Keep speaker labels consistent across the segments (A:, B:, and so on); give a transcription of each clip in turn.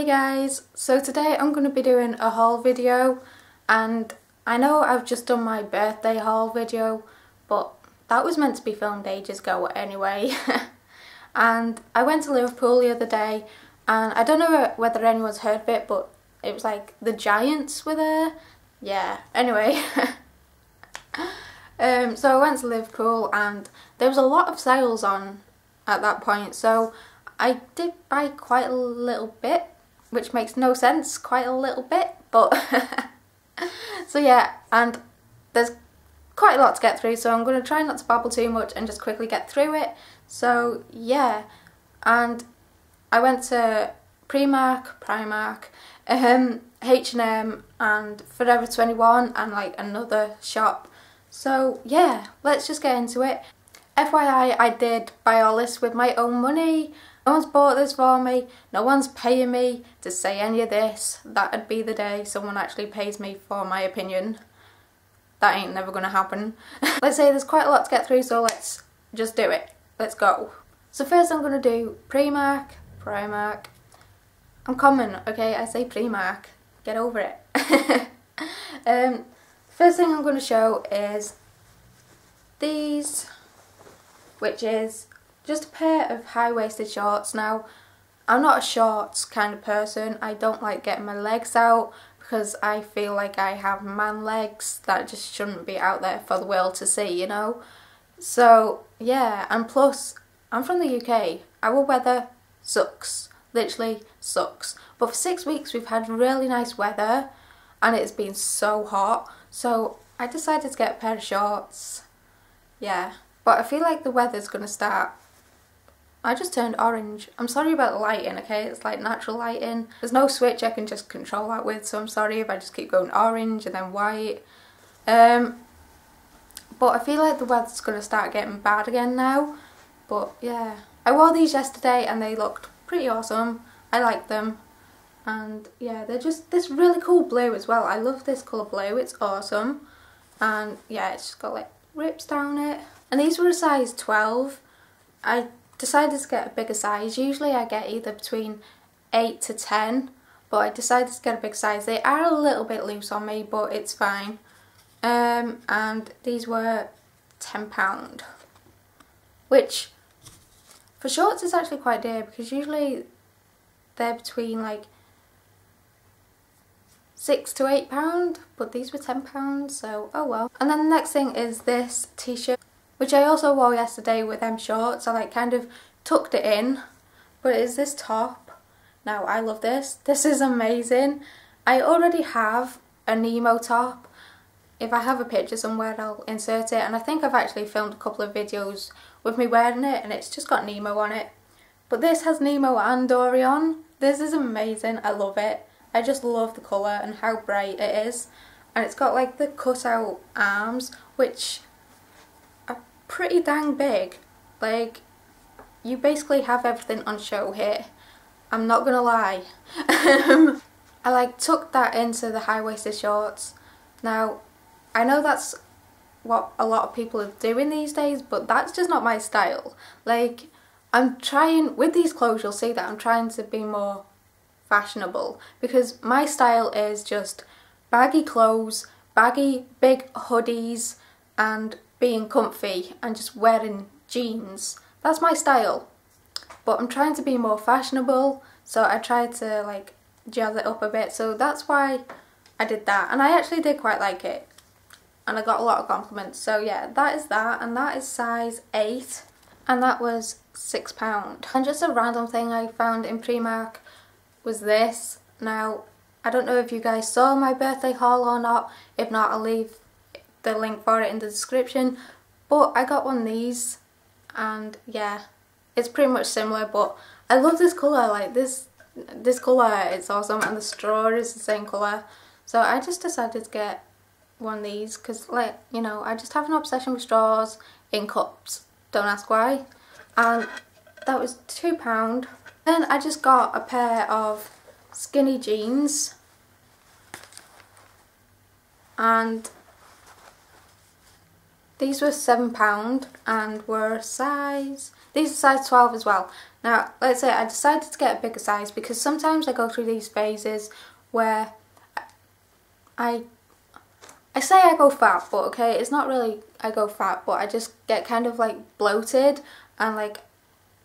A: Hey guys, so today I'm going to be doing a haul video and I know I've just done my birthday haul video but that was meant to be filmed ages ago anyway. And I went to Liverpool the other day and I don't know whether anyone's heard of it but it was like the Giants were there. Yeah anyway. Um, so I went to Liverpool and there was a lot of sales on at that point so I did buy quite a little bit which makes no sense quite a little bit but so yeah and there's quite a lot to get through so I'm going to try not to babble too much and just quickly get through it. So yeah and I went to Primark, Primark, um, H&M and Forever 21 and like another shop. So yeah let's just get into it. FYI I did buy all this with my own money no one's bought this for me, no one's paying me to say any of this. That'd be the day someone actually pays me for my opinion. That ain't never gonna happen. let's say there's quite a lot to get through, so let's just do it. Let's go. So first I'm gonna do Primark, Primark. I'm common, okay? I say Primark. Get over it. um, first thing I'm gonna show is these, which is just a pair of high-waisted shorts. Now, I'm not a shorts kind of person. I don't like getting my legs out because I feel like I have man legs that just shouldn't be out there for the world to see, you know? So, yeah, and plus, I'm from the UK. Our weather sucks. Literally sucks. But for six weeks we've had really nice weather and it's been so hot. So I decided to get a pair of shorts. Yeah. But I feel like the weather's going to start I just turned orange. I'm sorry about the lighting, okay? It's like natural lighting. There's no switch I can just control that with, so I'm sorry if I just keep going orange and then white. Um, but I feel like the weather's going to start getting bad again now. But yeah, I wore these yesterday and they looked pretty awesome. I like them. And yeah, they're just this really cool blue as well. I love this colour blue, it's awesome. And yeah, it's just got like rips down it. And these were a size 12. I decided to get a bigger size. Usually I get either between 8 to 10 but I decided to get a big size. They are a little bit loose on me but it's fine. Um, and these were £10 which for shorts is actually quite dear because usually they're between like six to eight pound but these were ten pounds so oh well and then the next thing is this t-shirt which I also wore yesterday with them shorts. I like kind of tucked it in, but it is this top. Now I love this. This is amazing. I already have a Nemo top. If I have a picture somewhere I'll insert it and I think I've actually filmed a couple of videos with me wearing it and it's just got Nemo on it. But this has Nemo and Dory on. This is amazing. I love it. I just love the colour and how bright it is. And it's got like the cut out arms which pretty dang big. Like, you basically have everything on show here. I'm not gonna lie. I like tucked that into the high-waisted shorts. Now, I know that's what a lot of people are doing these days, but that's just not my style. Like, I'm trying, with these clothes you'll see that I'm trying to be more fashionable because my style is just baggy clothes, baggy big hoodies and being comfy and just wearing jeans. That's my style. But I'm trying to be more fashionable, so I tried to like jazz it up a bit. So that's why I did that. And I actually did quite like it. And I got a lot of compliments. So yeah, that is that. And that is size 8. And that was £6. And just a random thing I found in Primark was this. Now, I don't know if you guys saw my birthday haul or not. If not, I'll leave the link for it in the description. But I got one of these and yeah it's pretty much similar but I love this colour like this this colour it's awesome and the straw is the same colour. So I just decided to get one of these because like you know I just have an obsession with straws in cups don't ask why. And that was two pound. Then I just got a pair of skinny jeans. And these were £7 and were size, these are size 12 as well. Now, let's say I decided to get a bigger size because sometimes I go through these phases where I I say I go fat, but okay, it's not really I go fat, but I just get kind of like bloated and like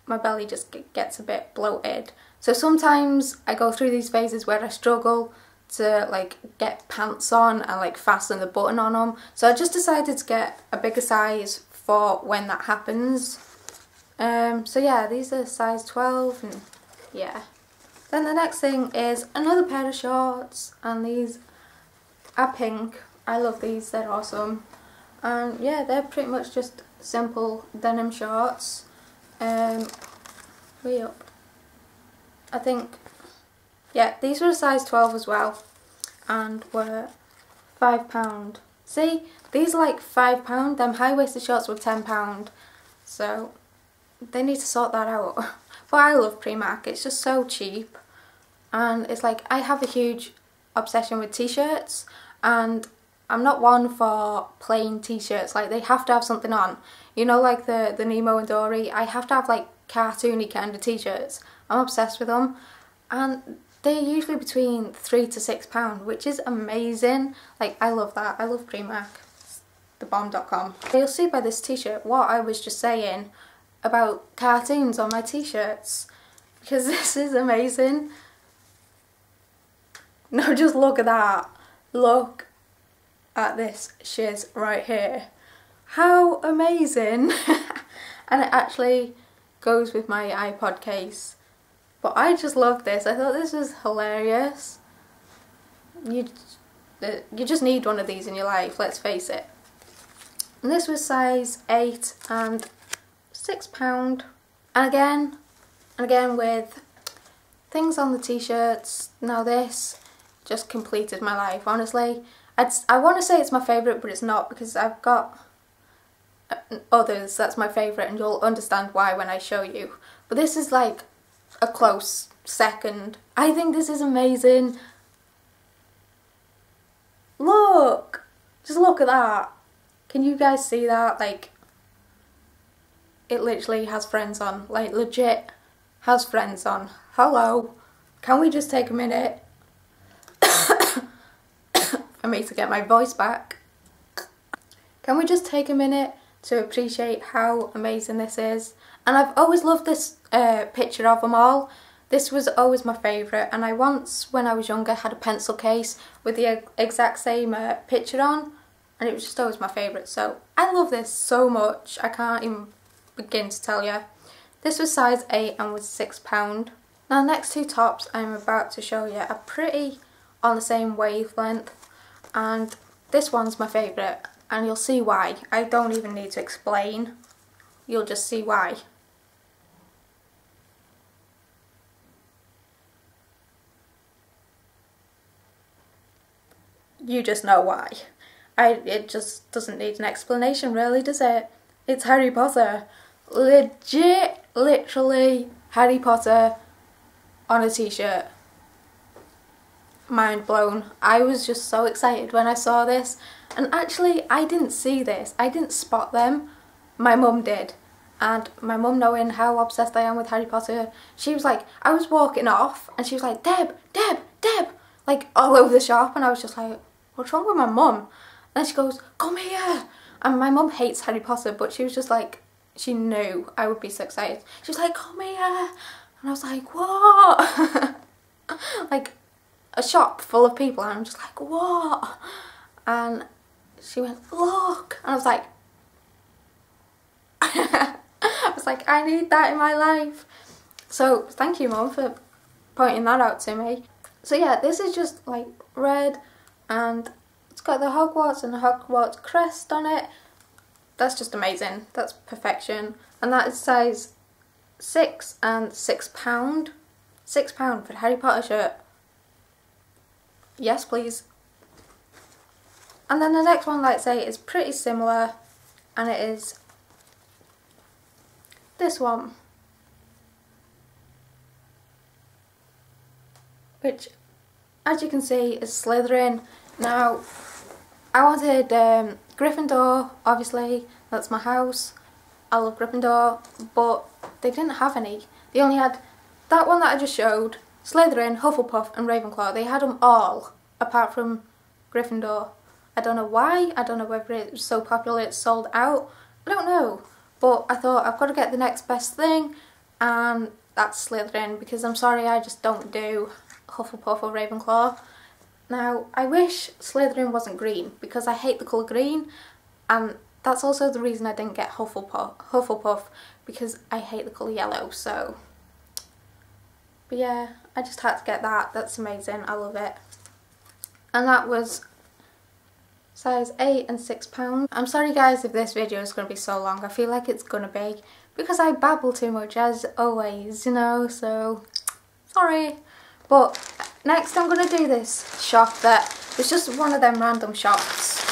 A: my belly just gets a bit bloated. So sometimes I go through these phases where I struggle to like get pants on and like fasten the button on them. So I just decided to get a bigger size for when that happens. Um, so yeah, these are size 12 and yeah. Then the next thing is another pair of shorts and these are pink. I love these, they're awesome. And yeah, they're pretty much just simple denim shorts. Um, way up. I think, yeah, these were a size 12 as well and were £5. See, these are like £5, them high-waisted shorts were £10. So they need to sort that out. but I love Primark, it's just so cheap. And it's like, I have a huge obsession with t-shirts and I'm not one for plain t-shirts, like they have to have something on. You know like the, the Nemo and Dory, I have to have like cartoony kind of t-shirts. I'm obsessed with them. And they're usually between three to six pound, which is amazing. Like I love that. I love Primark. Thebomb.com. You'll see by this t-shirt what I was just saying about cartoons on my t-shirts because this is amazing. No, just look at that. Look at this shiz right here. How amazing! and it actually goes with my iPod case. But I just love this. I thought this was hilarious. You, you just need one of these in your life, let's face it. And this was size 8 and £6. And again, and again with things on the t-shirts. Now this just completed my life, honestly. I'd, I want to say it's my favourite, but it's not because I've got uh, others that's my favourite and you'll understand why when I show you. But this is like a close second. I think this is amazing. Look! Just look at that. Can you guys see that? Like, it literally has friends on. Like, legit has friends on. Hello. Can we just take a minute for me to get my voice back? Can we just take a minute to appreciate how amazing this is? And I've always loved this uh, picture of them all. This was always my favourite and I once, when I was younger, had a pencil case with the exact same uh, picture on and it was just always my favourite. So I love this so much, I can't even begin to tell you. This was size 8 and was £6. Now the next two tops I'm about to show you are pretty on the same wavelength and this one's my favourite and you'll see why. I don't even need to explain, you'll just see why. You just know why. I, it just doesn't need an explanation really, does it? It's Harry Potter. Legit, literally Harry Potter on a t-shirt mind blown. I was just so excited when I saw this and actually I didn't see this, I didn't spot them, my mum did and my mum knowing how obsessed I am with Harry Potter, she was like, I was walking off and she was like, Deb, Deb, Deb, like all over the shop and I was just like, what's wrong with my mum? And she goes, come here and my mum hates Harry Potter but she was just like, she knew I would be so excited. She was like, come here and I was like, what? like a shop full of people and I'm just like, what? And she went, look. And I was like, I was like, I need that in my life. So thank you mum for pointing that out to me. So yeah, this is just like red and it's got the Hogwarts and the Hogwarts crest on it. That's just amazing. That's perfection. And that is size 6 and £6. £6 for a Harry Potter shirt. Yes, please. And then the next one, like I say, is pretty similar and it is this one. Which, as you can see, is Slytherin. Now, I wanted um, Gryffindor, obviously, that's my house. I love Gryffindor, but they didn't have any. They only had that one that I just showed, Slytherin, Hufflepuff and Ravenclaw. They had them all, apart from Gryffindor. I don't know why, I don't know whether it's so popular it's sold out. I don't know. But I thought I've got to get the next best thing and that's Slytherin because I'm sorry I just don't do Hufflepuff or Ravenclaw. Now, I wish Slytherin wasn't green because I hate the colour green and that's also the reason I didn't get Hufflepuff, Hufflepuff because I hate the colour yellow, so... But yeah, I just had to get that. That's amazing. I love it. And that was size 8 and 6 pounds. I'm sorry guys if this video is going to be so long. I feel like it's going to be because I babble too much as always, you know, so sorry. But next I'm going to do this shop that it's just one of them random shops.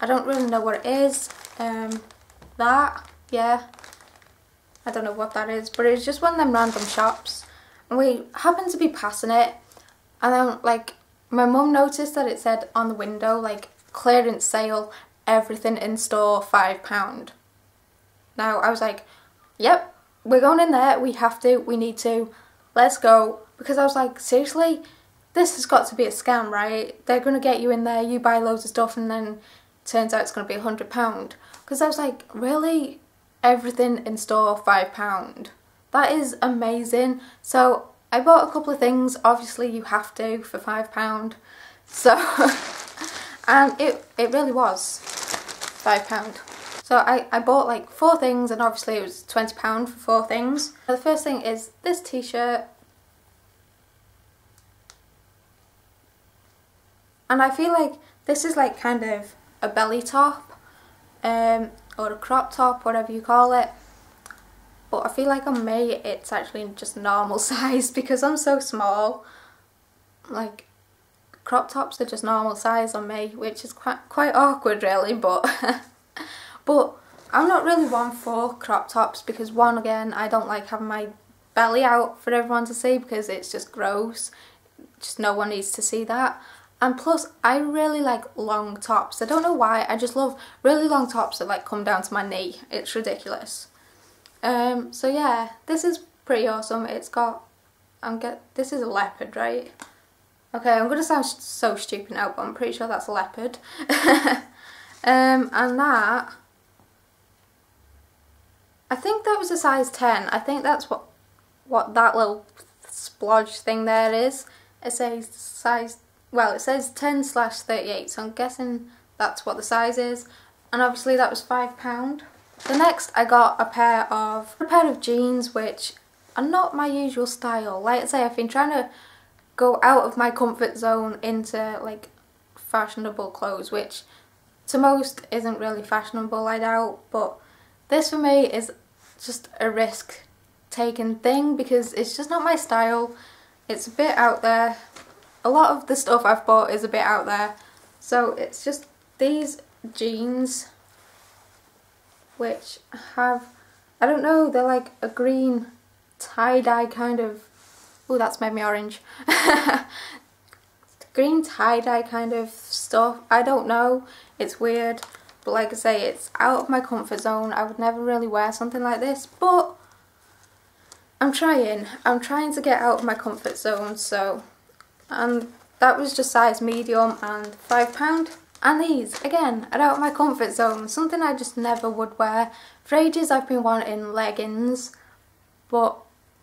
A: I don't really know what it is. Um, that, yeah. I don't know what that is, but it's just one of them random shops. And we happened to be passing it and then like my mum noticed that it said on the window like clearance sale, everything in store, £5. Now I was like, yep, we're going in there, we have to, we need to, let's go. Because I was like, seriously, this has got to be a scam, right? They're going to get you in there, you buy loads of stuff and then turns out it's going to be a £100. Because I was like, really? Everything in store, £5? That is amazing. So I bought a couple of things, obviously you have to for £5. So and um, it, it really was £5. So I, I bought like four things and obviously it was £20 for four things. The first thing is this t-shirt. And I feel like this is like kind of a belly top um, or a crop top, whatever you call it. But I feel like on me it's actually just normal size because I'm so small. Like crop tops are just normal size on me, which is quite quite awkward really, but but I'm not really one for crop tops because one again, I don't like having my belly out for everyone to see because it's just gross. Just no one needs to see that. And plus, I really like long tops. I don't know why, I just love really long tops that like come down to my knee. It's ridiculous. Um, so yeah, this is pretty awesome. It's got, I'm get, this is a leopard, right? Okay, I'm to sound so stupid now, but I'm pretty sure that's a leopard. um, and that, I think that was a size 10. I think that's what what that little splodge thing there is. It says size, well, it says 10 slash 38, so I'm guessing that's what the size is. And obviously that was £5. The next I got a pair of, a pair of jeans, which are not my usual style. Like I say, I've been trying to go out of my comfort zone into like fashionable clothes which to most isn't really fashionable I doubt but this for me is just a risk taken thing because it's just not my style it's a bit out there a lot of the stuff I've bought is a bit out there so it's just these jeans which have I don't know they're like a green tie-dye kind of Oh, that's made me orange. Green tie-dye kind of stuff. I don't know. It's weird. But like I say, it's out of my comfort zone. I would never really wear something like this. But I'm trying. I'm trying to get out of my comfort zone. So, and that was just size medium and £5. And these, again, are out of my comfort zone. Something I just never would wear. For ages I've been wanting leggings. But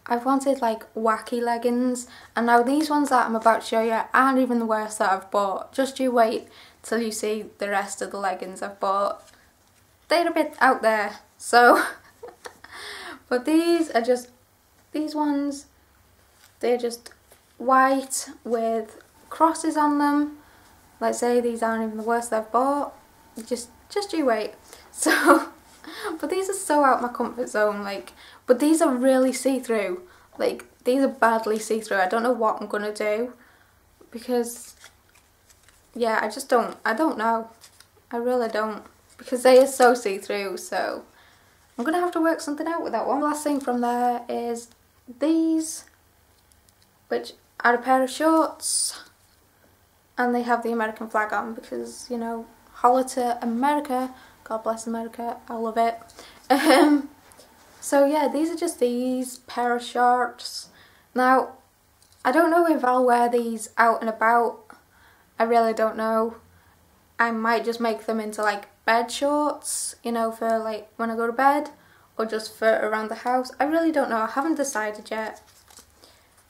A: I've wanted like wacky leggings and now these ones that I'm about to show you aren't even the worst that I've bought. Just you wait till you see the rest of the leggings I've bought. They're a bit out there so but these are just these ones they're just white with crosses on them. Let's say these aren't even the worst I've bought. Just just you wait. So but these are so out my comfort zone like but these are really see-through like these are badly see-through I don't know what I'm gonna do because yeah I just don't I don't know I really don't because they are so see-through so I'm gonna have to work something out with that one last thing from there is these which are a pair of shorts and they have the American flag on because you know holla to America God bless America, I love it. Um, So yeah, these are just these pair of shorts. Now, I don't know if I'll wear these out and about. I really don't know. I might just make them into like bed shorts, you know, for like when I go to bed or just for around the house. I really don't know. I haven't decided yet.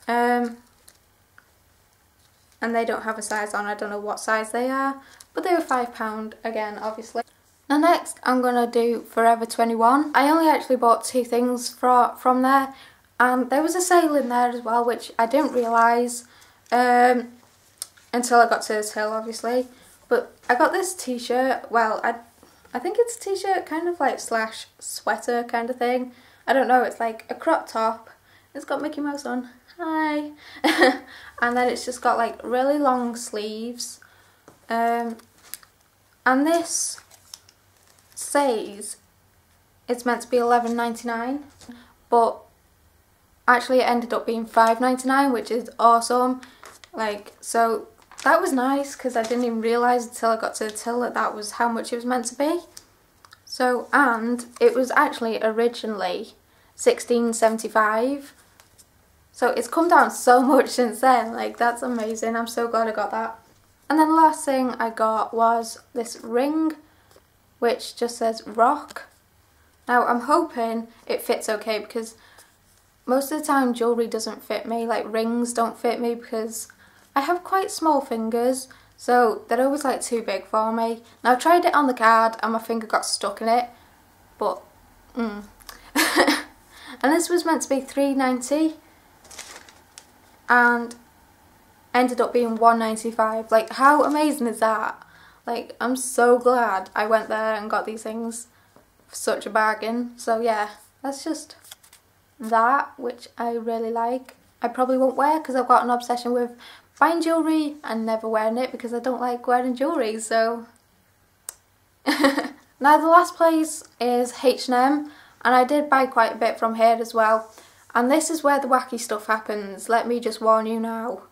A: Um, and they don't have a size on. I don't know what size they are, but they were £5 again, obviously. Now next I'm going to do Forever 21. I only actually bought two things for, from there and there was a sale in there as well which I didn't realise um, until I got to this hill obviously. But I got this t-shirt, well I, I think it's a t-shirt kind of like slash sweater kind of thing. I don't know, it's like a crop top. It's got Mickey Mouse on. Hi! and then it's just got like really long sleeves. Um, and this says it's meant to be eleven ninety nine, but actually it ended up being five ninety nine, which is awesome. Like so that was nice because I didn't even realise until I got to the till that that was how much it was meant to be. So and it was actually originally sixteen seventy five. So it's come down so much since then. Like that's amazing. I'm so glad I got that. And then the last thing I got was this ring which just says rock. Now I'm hoping it fits okay because most of the time jewellery doesn't fit me, like rings don't fit me because I have quite small fingers so they're always like too big for me. Now I tried it on the card and my finger got stuck in it but mm. and this was meant to be 390 and ended up being 195 like how amazing is that like, I'm so glad I went there and got these things for such a bargain. So yeah, that's just that, which I really like. I probably won't wear because I've got an obsession with buying jewellery and never wearing it because I don't like wearing jewellery, so... now the last place is H&M and I did buy quite a bit from here as well. And this is where the wacky stuff happens, let me just warn you now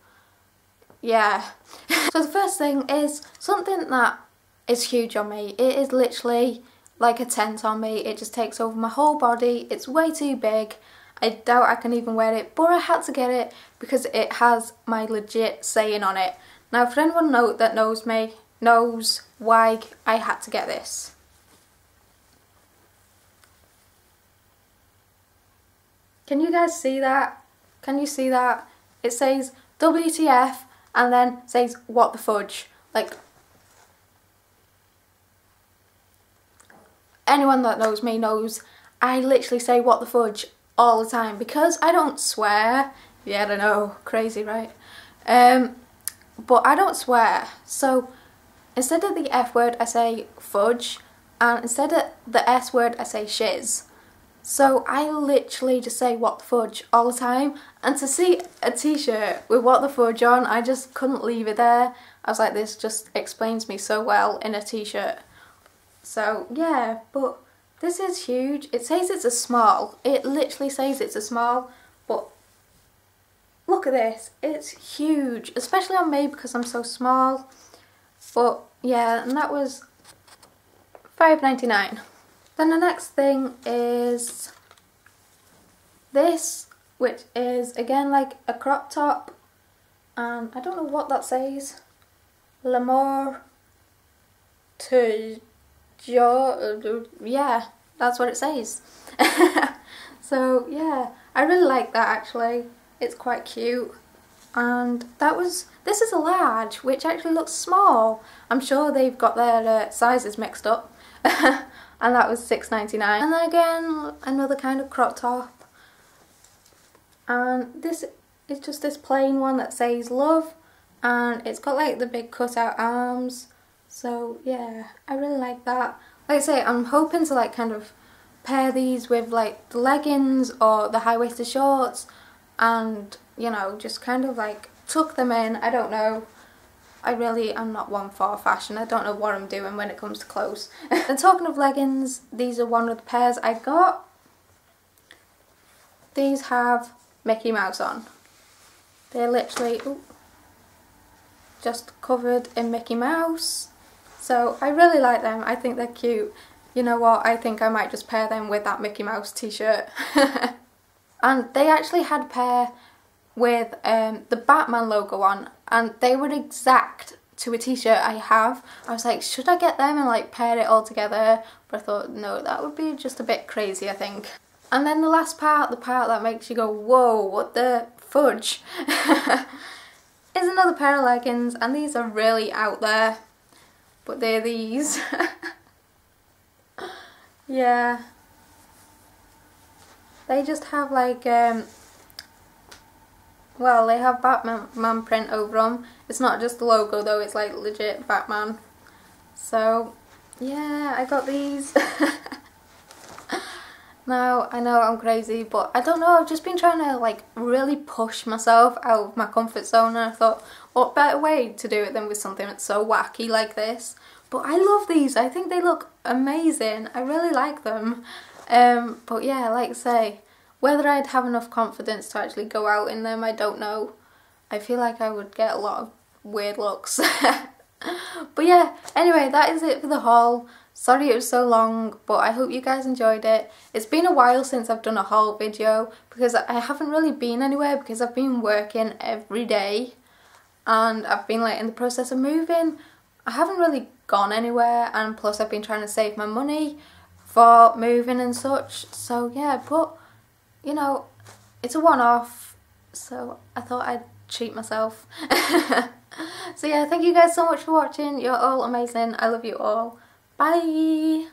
A: yeah. so the first thing is something that is huge on me. It is literally like a tent on me. It just takes over my whole body. It's way too big. I doubt I can even wear it, but I had to get it because it has my legit saying on it. Now, for anyone know, that knows me, knows why I had to get this. Can you guys see that? Can you see that? It says WTF and then says what the fudge. Like anyone that knows me knows I literally say what the fudge all the time because I don't swear. Yeah I don't know. Crazy right? Um but I don't swear. So instead of the F word I say fudge and instead of the S word I say shiz so I literally just say what the fudge all the time and to see a t-shirt with what the fudge on I just couldn't leave it there. I was like this just explains me so well in a t-shirt. So yeah but this is huge. It says it's a small. It literally says it's a small but look at this. It's huge especially on me because I'm so small. But yeah and that was five ninety nine. Then the next thing is this, which is again like a crop top. And I don't know what that says. L'amour to jo yeah, that's what it says. so yeah, I really like that actually. It's quite cute. And that was, this is a large, which actually looks small. I'm sure they've got their uh, sizes mixed up. and that was six ninety nine. And then again, another kind of crop top. And this is just this plain one that says love and it's got like the big cutout arms. So yeah, I really like that. Like I say, I'm hoping to like kind of pair these with like the leggings or the high-waisted shorts and you know just kind of like tuck them in I don't know I really am not one for fashion. I don't know what I'm doing when it comes to clothes. and talking of leggings, these are one of the pairs I got. These have Mickey Mouse on. They're literally ooh, just covered in Mickey Mouse. So I really like them. I think they're cute. you know what, I think I might just pair them with that Mickey Mouse t-shirt. and they actually had a pair with um, the Batman logo on and they were exact to a t-shirt I have. I was like, should I get them and like pair it all together? But I thought, no, that would be just a bit crazy, I think. And then the last part, the part that makes you go, whoa, what the fudge, is another pair of leggings, and these are really out there. But they're these. yeah. They just have like, um, well, they have Batman print over them. It's not just the logo though, it's like legit Batman. So, yeah, I got these. now, I know I'm crazy, but I don't know, I've just been trying to like really push myself out of my comfort zone and I thought, what better way to do it than with something that's so wacky like this. But I love these, I think they look amazing, I really like them. Um, but yeah, like I say, whether I'd have enough confidence to actually go out in them, I don't know. I feel like I would get a lot of weird looks. but yeah, anyway, that is it for the haul. Sorry it was so long, but I hope you guys enjoyed it. It's been a while since I've done a haul video because I haven't really been anywhere because I've been working every day and I've been like in the process of moving. I haven't really gone anywhere and plus I've been trying to save my money for moving and such. So yeah, but you know, it's a one-off so I thought I'd treat myself. so yeah, thank you guys so much for watching. You're all amazing. I love you all. Bye!